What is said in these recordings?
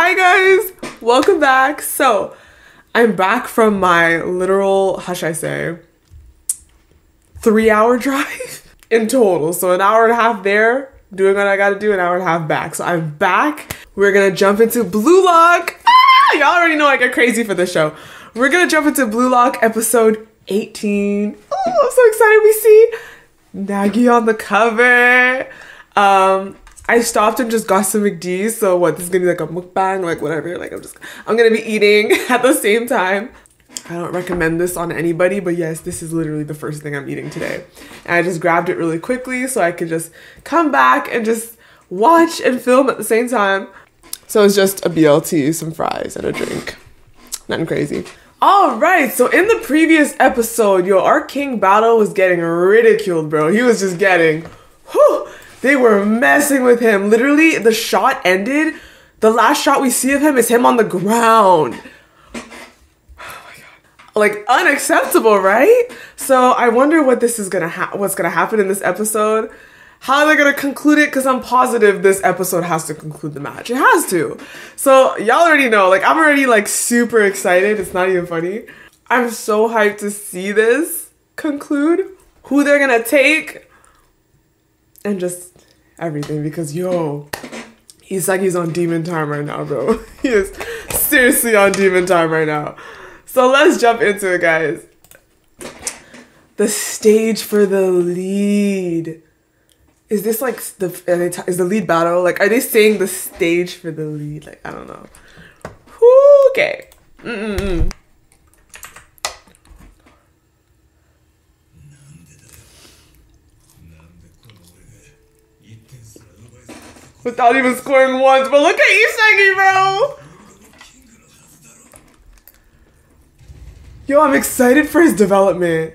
Hi guys, welcome back. So, I'm back from my literal, how should I say, three hour drive in total. So, an hour and a half there, doing what I gotta do, an hour and a half back. So, I'm back. We're gonna jump into Blue Lock. Ah, y'all already know I get crazy for this show. We're gonna jump into Blue Lock episode 18. Oh, I'm so excited. We see Nagi on the cover. Um, I stopped and just got some McD's. So what? This is gonna be like a mukbang, like whatever. Like I'm just, I'm gonna be eating at the same time. I don't recommend this on anybody, but yes, this is literally the first thing I'm eating today. And I just grabbed it really quickly so I could just come back and just watch and film at the same time. So it's just a BLT, some fries, and a drink. Nothing crazy. All right, so in the previous episode, yo, our King Barou was getting ridiculed, bro. He was just getting, whew, they were messing with him. Literally, the shot ended. The last shot we see of him is him on the ground. Like unacceptable, right? So I wonder what this is gonna ha- what's gonna happen in this episode. How they're gonna conclude it? Because I'm positive this episode has to conclude the match. It has to. So y'all already know. Like I'm already like super excited. It's not even funny. I'm so hyped to see this conclude. Who they're gonna take and just everything because yo, he's like he's on demon time right now, bro. he is seriously on demon time right now. So let's jump into it, guys. The stage for the lead. Is this like the t- is the lead battle? Like, are they saying the stage for the lead? Like, I don't know. Okay. Mm-mm-mm. Without even scoring once, but look at Isagi, bro. Yo, I'm excited for his development.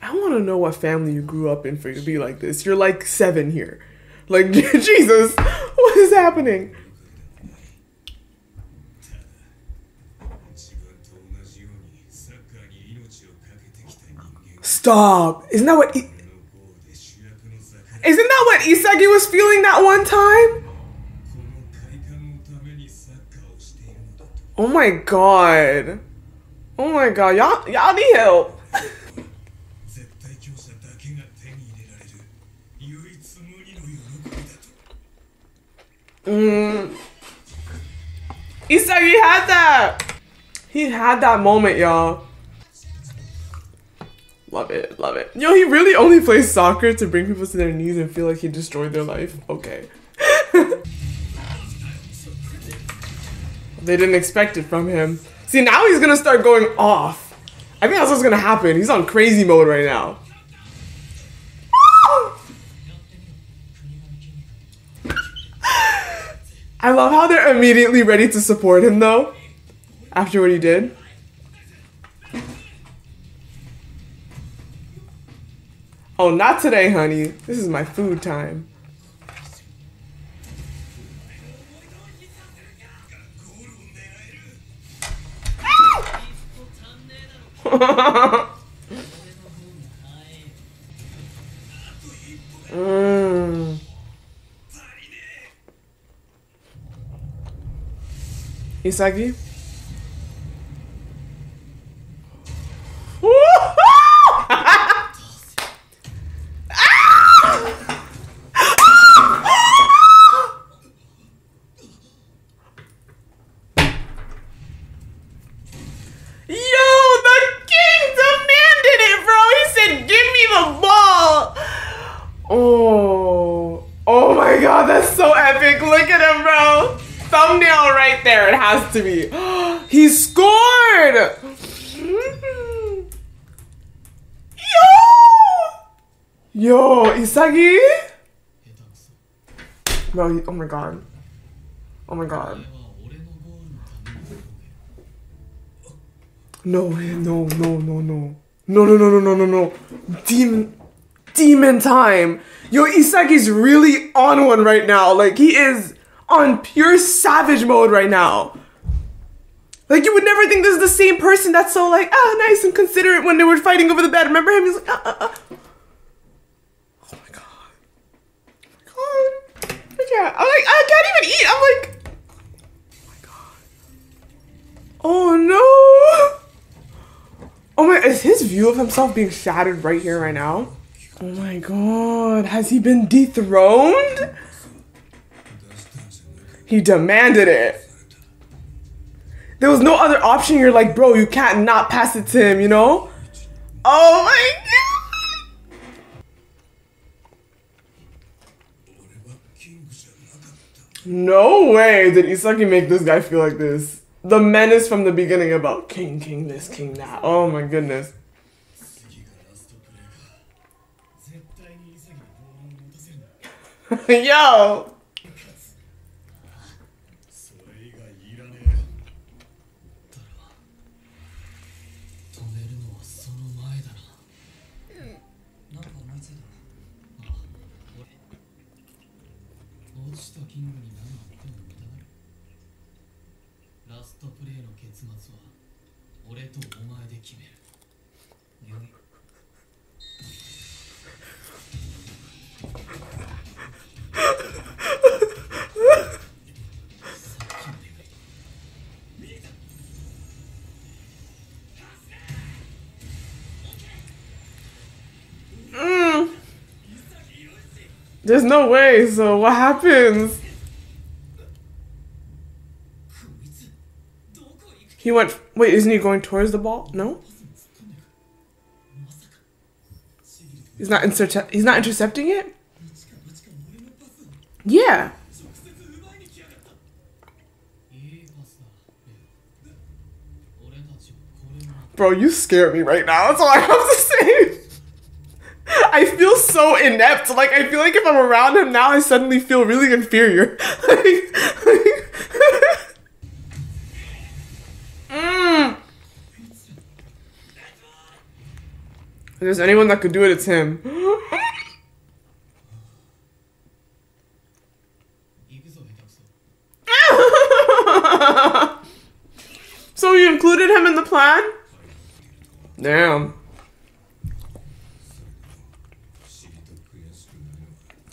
I want to know what family you grew up in for you to be like this. You're like seven here. Like, Jesus, what is happening? Stop. Isn't that what? I- Isn't that what Isagi was feeling that one time? Oh my god. Oh my god. Y'all, y'all need help. Mm. Isagi had that. He had that moment, y'all. Love it, love it. Yo, he really only plays soccer to bring people to their knees and feel like he destroyed their life. Okay. they didn't expect it from him. See, now he's gonna start going off. I think that's what's gonna happen. He's on crazy mode right now. I love how they're immediately ready to support him though. After what he did. Oh, not today, honey. This is my food time. mm. Isagi? Yo, the king demanded it, bro. He said, "Give me the ball." Oh, oh my god, that's so epic. Look at him, bro. Thumbnail right there. It has to be. He scored. Yo, yo, Isagi. Bro, he- oh my god. Oh my god. No, no, no, no, no. No, no, no, no, no, no, no. Demon. Demon time. Yo, Isagi's really on one right now. Like, he is on pure savage mode right now. Like you would never think this is the same person that's so like ah nice and considerate when they were fighting over the bed. Remember him? He's like ah ah ah. Oh my god. Oh my god. Yeah. I'm like I can't even eat. I'm like. Oh my god. Oh no. Oh my, is his view of himself being shattered right here, right now? Oh my god, has he been dethroned? He demanded it. There was no other option. You're like, bro, you can't not pass it to him, you know? Oh my god! No way did Isagi make this guy feel like this. The menace from the beginning about king, king this, king that. Oh my goodness. Yo! その前だな。なんか思いついたあ俺。落ちたキングに何があっても無駄だ。ろラストプレーの結末は俺とお前で決める。よい There's no way, so what happens? He went. Wait, isn't he going towards the ball? No? He's not, intercept he's not intercepting it? Yeah. Bro, you scare me right now. That's all I have to say. I feel so inept. Like I feel like if I'm around him now, I suddenly feel really inferior. like, mm. If there's anyone that could do it, it's him.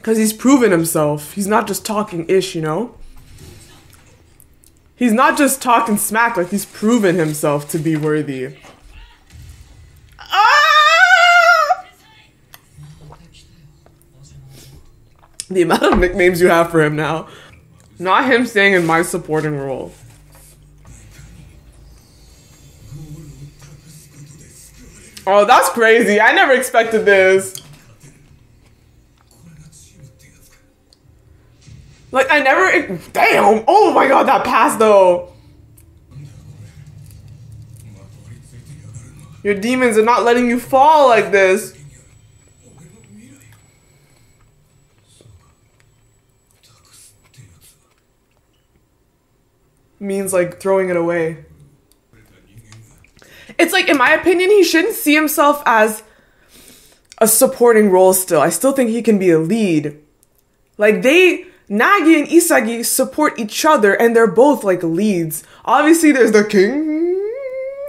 Because he's proven himself. He's not just talking ish, you know? He's not just talking smack, like, he's proven himself to be worthy. Ah! The amount of nicknames you have for him now. Not him staying in my supporting role. Oh, that's crazy. I never expected this. Like I never. Damn! Oh my god, that pass though. Your demons are not letting you fall like this. Means like throwing it away. It's like, in my opinion, he shouldn't see himself as a supporting role still. I still think he can be a lead. Like, they Nagi and Isagi support each other and they're both like leads. Obviously, there's the king.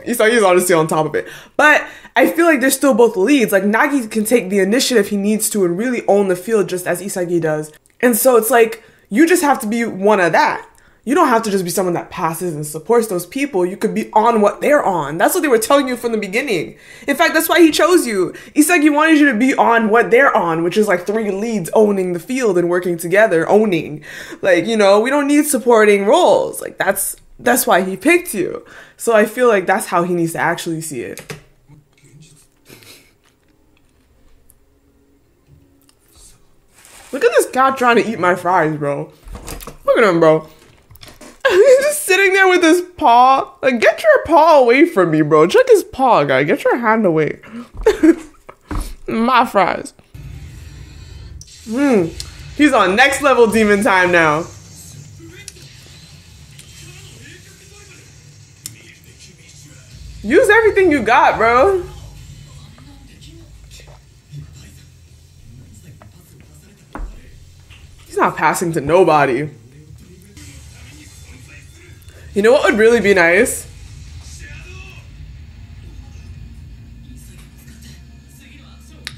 Isagi's honestly on top of it. But I feel like they're still both leads. Like, Nagi can take the initiative he needs to and really own the field just as Isagi does. And so it's like, you just have to be one of that. You don't have to just be someone that passes and supports those people. You could be on what they're on. That's what they were telling you from the beginning. In fact, that's why he chose you. Isagi wanted you to be on what they're on, which is like three leads owning the field and working together, owning. Like, you know, we don't need supporting roles. Like that's that's why he picked you. So I feel like that's how he needs to actually see it. Look at this cat trying to eat my fries, bro. Look at him, bro. He's just sitting there with his paw. Like, get your paw away from me, bro. Check his paw, guy. Get your hand away. my fries. Hmm. He's on next level demon time now. Use everything you got, bro. He's not passing to nobody. You know what would really be nice?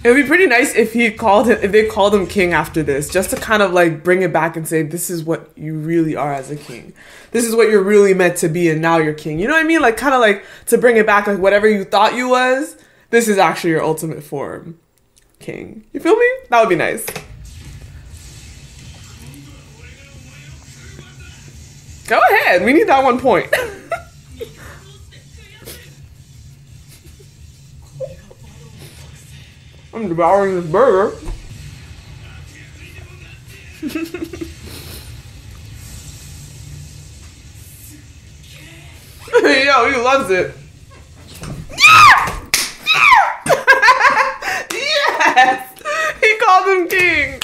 It would be pretty nice if he called him, if they called him king after this, just to kind of like bring it back and say, this is what you really are as a king. This is what you're really meant to be, and now you're king. You know what I mean? Like, kind of like to bring it back, like whatever you thought you was, this is actually your ultimate form, king. You feel me? That would be nice. Go ahead. We need that one point. I'm devouring this burger. Yo, he loves it. Yes! He called him king.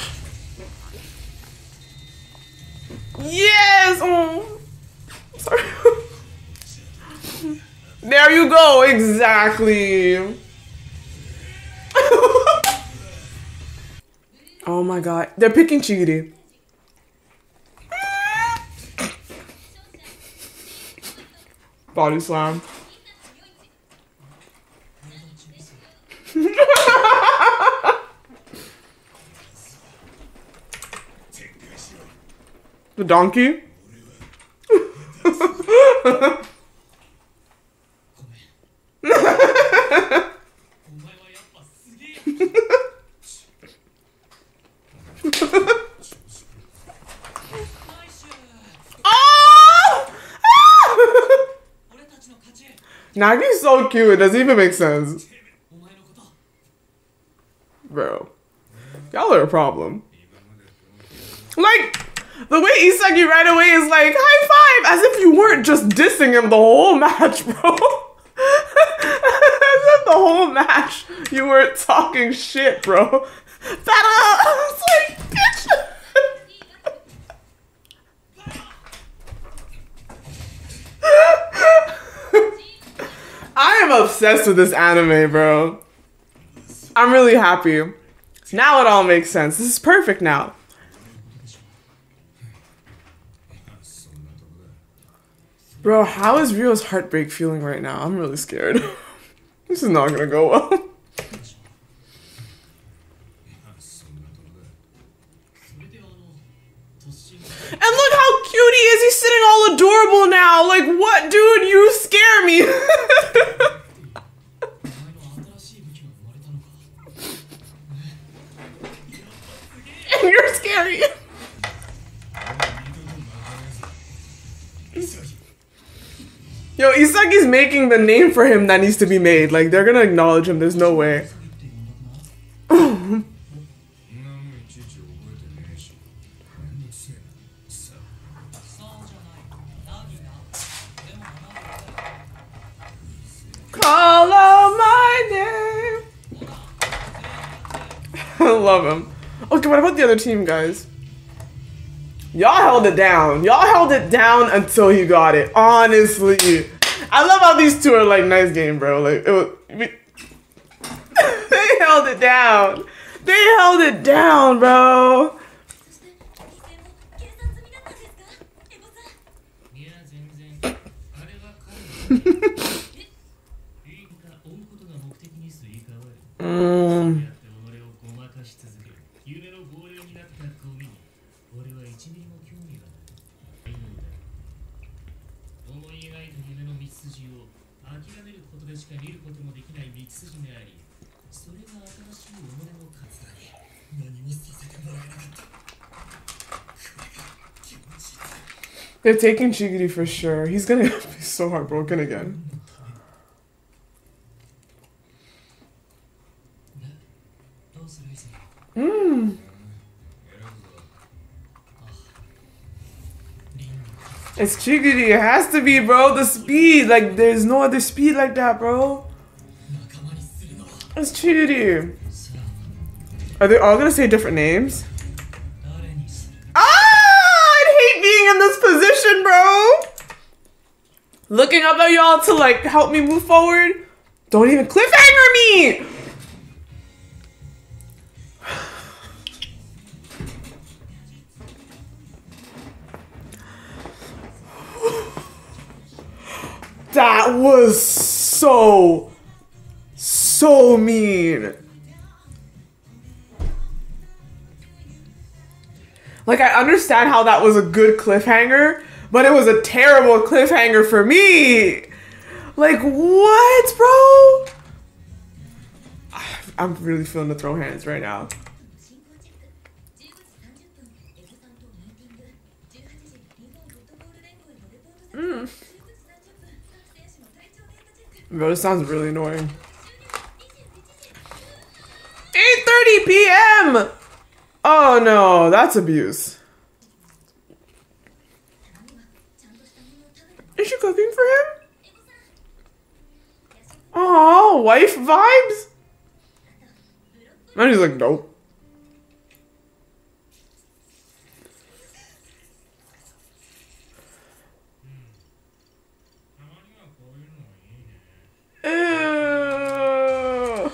Yes! Oh. There you go, exactly. oh my god. They're picking Chigiri. Body slam. the donkey? Nagi's so cute. It doesn't even make sense. Bro. Y'all are a problem. Like, the way Isagi right away is like, high five! As if you weren't just dissing him the whole match, bro. as if the whole match you weren't talking shit, bro. Battle! I am obsessed with this anime, bro. I'm really happy. Now it all makes sense. This is perfect now. Bro, how is Reo's heartbreak feeling right now? I'm really scared. this is not gonna go well. adorable now. Like, what, dude? You scare me. and you're scary. Yo, Isagi's making the name for him that needs to be made. Like, they're gonna acknowledge him. There's no way. Love him. Okay, what about the other team, guys? Y'all held it down. Y'all held it down until he got it. Honestly, I love how these two are like nice game, bro. Like it was. we- they held it down. They held it down, bro. 諦めることでしか見ることもできない道筋がありそれが新しい己の活だ何もさせてもらえなかったこれが気持ちいい They're taking Chigiri for sure. He's gonna be so heartbroken again. ど It's Chigiri. It has to be, bro. The speed. Like, there's no other speed like that, bro. It's Chigiri. Are they all gonna say different names? Ah! I hate being in this position, bro! Looking up at y'all to, like, help me move forward. Don't even cliffhanger me! That was so, so mean. Like, I understand how that was a good cliffhanger, but it was a terrible cliffhanger for me. Like, what, bro? I'm really feeling the throw hands right now. Bro, this sounds really annoying. 8.30 p.m. Oh no, that's abuse. Is she cooking for him? Oh, wife vibes? And he's like, nope. Ew.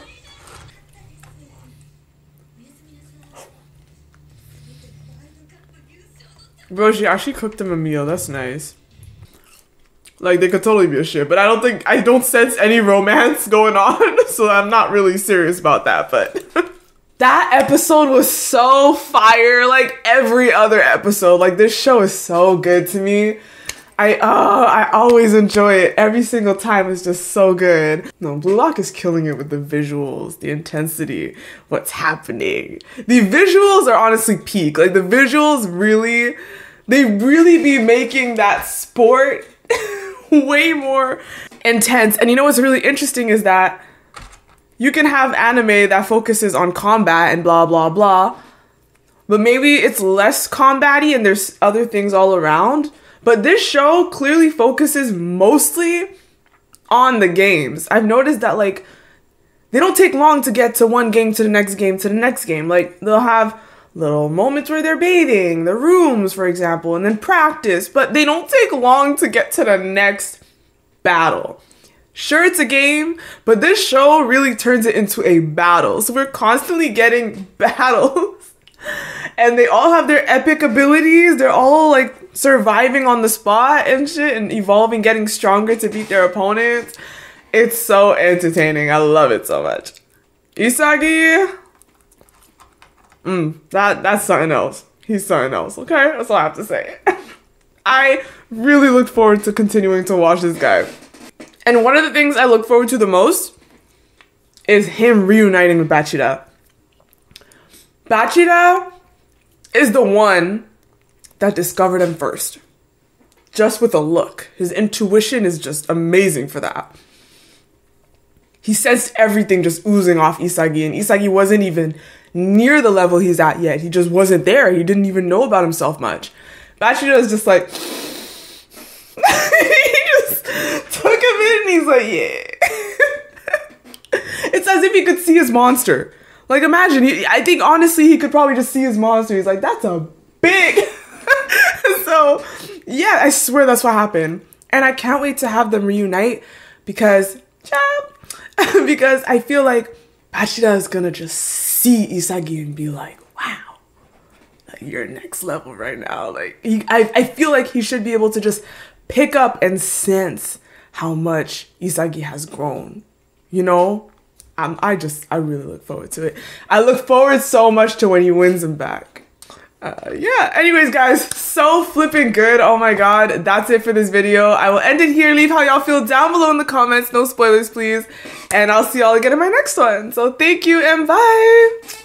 Bro, she actually cooked them a meal. That's nice. Like they could totally be a shit, but I don't think I don't sense any romance going on, so I'm not really serious about that. But that episode was so fire, like every other episode. Like this show is so good to me. I uh I always enjoy it. Every single time is just so good. No, Blue Lock is killing it with the visuals, the intensity, what's happening. The visuals are honestly peak. Like the visuals really they really be making that sport way more intense. And you know what's really interesting is that you can have anime that focuses on combat and blah blah blah but maybe it's less combatty and there's other things all around. But this show clearly focuses mostly on the games. I've noticed that like they don't take long to get to one game to the next game to the next game. Like they'll have little moments where they're bathing, the rooms, for example, and then practice, but they don't take long to get to the next battle. Sure, it's a game, but this show really turns it into a battle. So we're constantly getting battles. And they all have their epic abilities. They're all like surviving on the spot and shit and evolving, getting stronger to beat their opponents. It's so entertaining. I love it so much. Isagi, mm, that that's something else. He's something else. Okay, that's all I have to say. I really look forward to continuing to watch this guy. And one of the things I look forward to the most is him reuniting with Bachira. Bachira is the one that discovered him first. Just with a look. His intuition is just amazing for that. He sensed everything just oozing off Isagi, and Isagi wasn't even near the level he's at yet. He just wasn't there. He didn't even know about himself much. Bachira is just like, he just took him in and he's like, yeah. it's as if he could see his monster. Like imagine, he, I think honestly he could probably just see his monster. He's like, that's a big. so yeah, I swear that's what happened, and I can't wait to have them reunite because, because I feel like Bachira is gonna just see Isagi and be like, wow, you're next level right now. Like he, I, I feel like he should be able to just pick up and sense how much Isagi has grown. You know, um, I just I really look forward to it. I look forward so much to when he wins him back. Uh, yeah. Anyways, guys, so flipping good. Oh my god, that's it for this video. I will end it here. Leave how y'all feel down below in the comments. No spoilers, please. And I'll see y'all again in my next one. So thank you and bye.